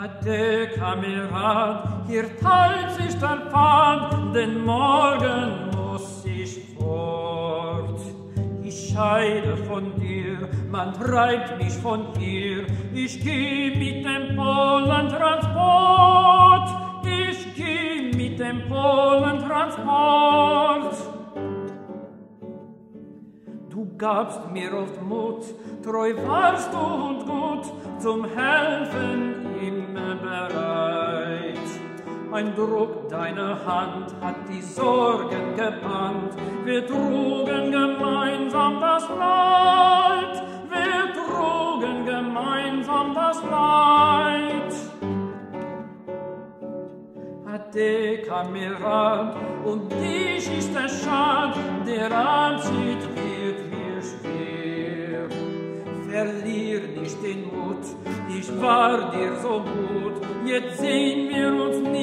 Ade, Kamerad, hier teilt sich der Pfad, denn morgen muss ich fort. Ich scheide von dir, man treibt mich von hier, ich geh mit dem Polentransport, ich geh mit dem Polentransport. Du gabst mir oft Mut, treu warst du und gut, zum Helfen immer bereit. Ein Druck deiner Hand hat die Sorgen gebannt, wir trugen gemeinsam das Leid, wir trugen gemeinsam das Leid. Ade, Kamerad, und dich ist es schad, der Abschied. Verlier nicht den Mut, ich war dir so gut, jetzt sehen wir uns nimmer